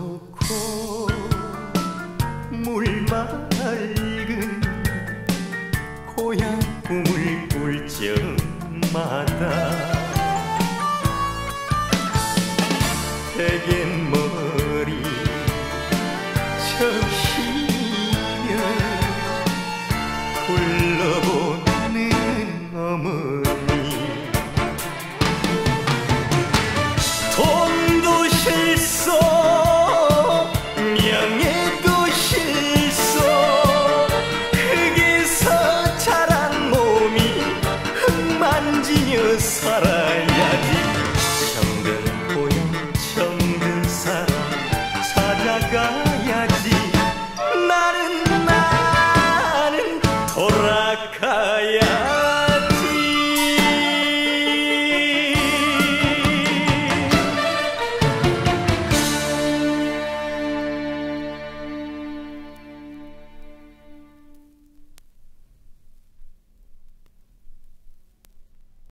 않고 물맑은 고향 꿈을 꿀 적마다 대겐 머리 처음 sarà